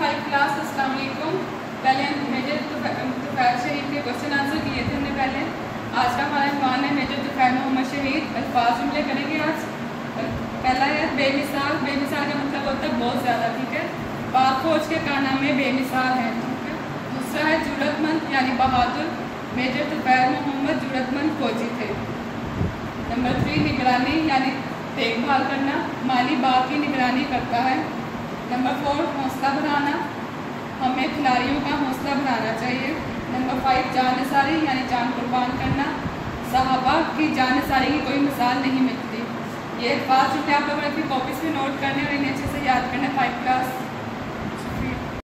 Five class वालेकुम पहले हम मेजर तुफैर शहीद के क्वेश्चन आंसर किए थे हमने पहले। आज का हमारा इनवान है मेजर तुफैर मोहम्मद शहीद अल्फाज जुमले करेंगे आज। पहला है बेमिसाल। बेमिसाल का मतलब होता है बहुत ज़्यादा, ठीक है? पाक फौज के काना में बेमिसाल है, ठीक है? दूसरा है जरूरतमंद, यानी बहादुर। मेजर तुफैर मोहम्मद जरूरतमंद फौजी थे। नंबर थ्री निगरानी, यानी देखभाल करना। माली बाग की निगरानी करता है। हौसला बढ़ाना, हमें खिलाड़ियों का हौसला बढ़ाना चाहिए। नंबर फाइव जान सारी यानी जान कुर्बान करना। साहबा की जान सारी की कोई मिसाल नहीं मिलती। ये बात जो है आप लोगों ने अपनी कॉपीज़ में नोट करने और इन्हें अच्छे से याद करना फाइव क्लास